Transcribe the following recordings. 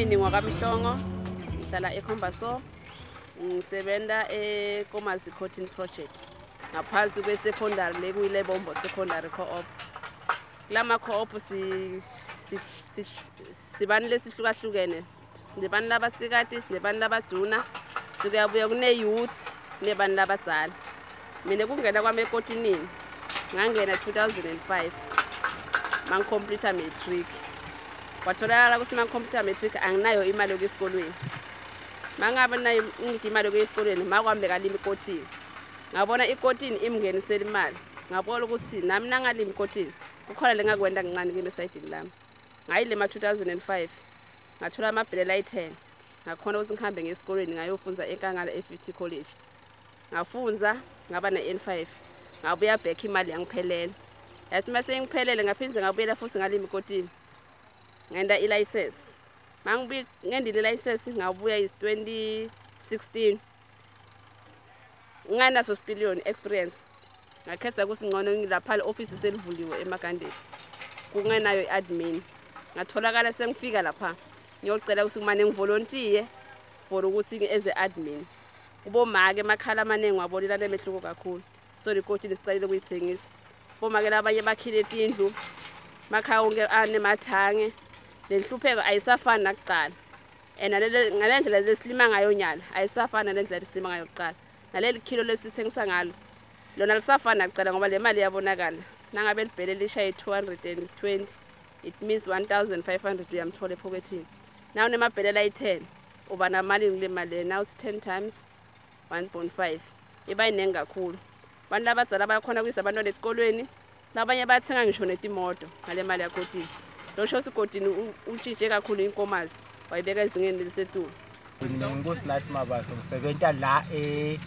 ngingumini ngwakamhlongo ngihlala eCombaso ngisebenza eKomazi Cotton Project ngaphansi kwe-secondary lekuyilebombo secondary co-op. Kulama co-op si- si- si- sibani lesihlukahlukene sinebani labasikati sinebani labaduna sikuyabuya kune-youth kunebani labadzala. Mina kungena kwami ekotinini ngangena 2005 mangicomplete matric. Kwatholakala kuthi mangicomplete matric anginayo imali yokuya esikolweni mangabe nayo ngidi imali yokuya esikolweni makwambe kalimi ikotini ngabona ikotini imngenisela imali? Ngabona ukuthi nami nangalimi ikotini kukhona le ngakwenta kancane kimi esayidini lami. Ngayilima 2005 ngathola amabhelela ayi-10 ngakhona ukuthi ngihambe ngiye esikolweni ngayofunza enkangala e-50 college. Ngafunza ngaba ne-n5 ngabuya back imali yangiphelela. Yathi uma sengiphelele ngaphinde ngabuyela futhi ngalima ikotini ngenta ilayisensi mangibuye ngendile ilayisensi ngabuya is 2016 nginganaso spillion experience. Ngakhetha ukuthi ngcono ngilapha le office selivuliwe emakandeni kungenayo i-admin. Ngatholakala sengifika lapha. Ngiyocela ukuthi kumane ngivolontiye for ukuthi eze admin kubomake emakhala amaningi wabonela nemehluko kakhulu. So likotini sicalile ukuyithengisa bomake labanye bakhile tindlu makhaya wonke anemathange lenhlupheko ayisafani nakuqala. And ngale ndlela lesilima ngayo nyala ayisafani nale ndlela lesilima ngayo kuqala. Naleli khilo lesithengisa ngalo lona lisafani nakuqala ngoba le mali iyabonakala. Nangabe libhele lishaye 220 it means 1500 uyamthola ephokethini. Naw nemabhelela ayi-10 uba namali kule mali le now it's 10 times 1.5 iba yiningi kakhulu. Abantu labadzala bayakhona kuyisa abantwana esikolweni labanye bayathenga ngisho netimoto ngale mali yakotini losho sigodini utshintshe kakhulu inkomazi wayibeka ezingeni lelisetulu mina ngingosilathi mabaso ngisebenza la e-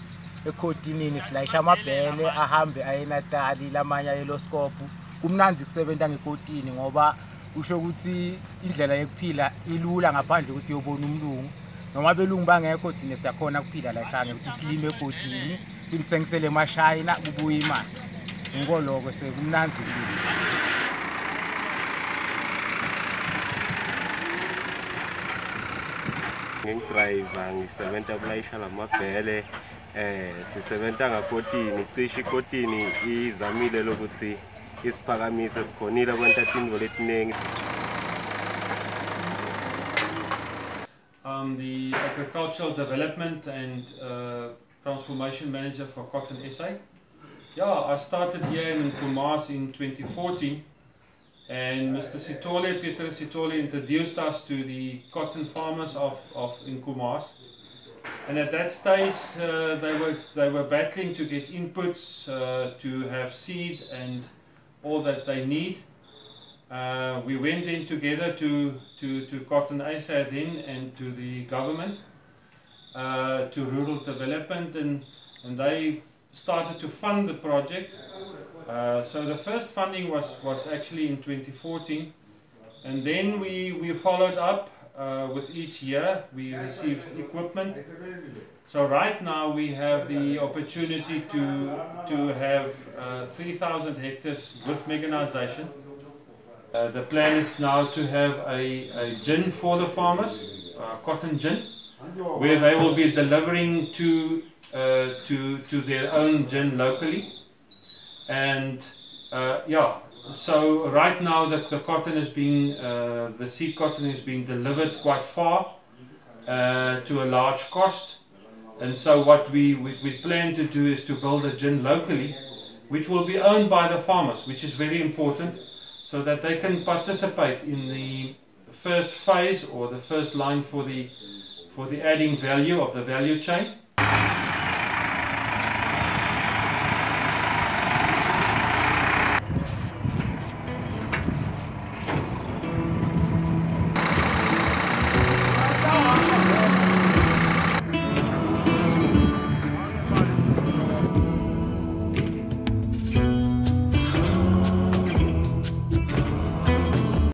ekhotinini silayisha amabhele ahambe aye enatali lamanye ayeloskopu kumnanzi kusebenza ngekotini ngoba kusho ukuthi indlela yokuphila ilula ngaphandle ukuthi yobona umlungu. Noma abelungu bangekho thina siyakhona kuphila la ekhaya ukuthi silime ekotini simthengisele emashayina kubuye imali. Ngikoloko sekumnanzi kulula ngisebenza kulayisha lamabhele eh ikotini izamile lokuthi sikhonile kwenta letiningi I'm the Agricultural Development and uh, Transformation Manager for Cotton SA. Yeah, I started here in Nkomazi in 2014 and Mr. Sitole, Peter Sitole introduced us to the cotton farmers of, of Nkomazi. And at that stage uh, they, were, they were battling to get inputs, uh, to have seed and all that they need. Uh, we went in together to, to, to Cotton ASA then and to the government, uh, to rural development, and, and they started to fund the project. Uh, so the first funding was, was actually in 2014, and then we, we followed up uh, with each year. We received equipment. So right now we have the opportunity to, to have uh, 3,000 hectares with mechanization. Uh, the plan is now to have a, a gin for the farmers, uh, cotton gin, where they will be delivering to, uh, to, to their own gin locally. And uh, yeah, so right now the, the cotton is being, uh, the seed cotton is being delivered quite far uh, to a large cost. And so what we, we, we plan to do is to build a gin locally, which will be owned by the farmers, which is very important so that they can participate in the first phase or the first line for the for the adding value of the value chain.